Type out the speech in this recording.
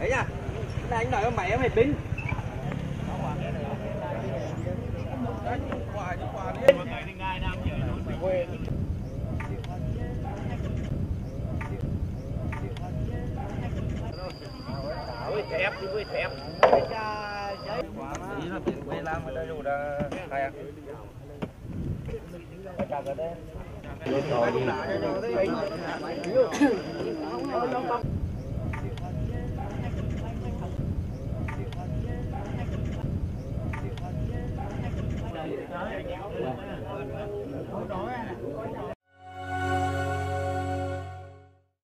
đấy nha. Cái này, anh nói với mày em phải pin thép đi với thép ý là tiền làm ở đây là đó.